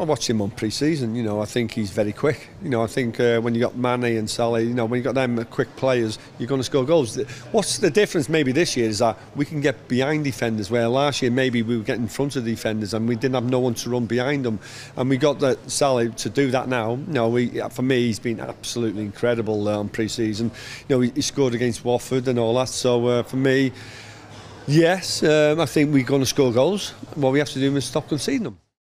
I watched him on pre-season. You know, I think he's very quick. You know, I think uh, when you got Mane and Salah, you know, when you got them quick players, you're going to score goals. What's the difference maybe this year is that we can get behind defenders, where last year maybe we were getting in front of defenders and we didn't have no one to run behind them, and we got that Salah to do that now. You know, we, for me, he's been absolutely incredible uh, on pre-season. You know, he, he scored against Watford and all that. So uh, for me, yes, um, I think we're going to score goals. What we have to do is stop conceding them.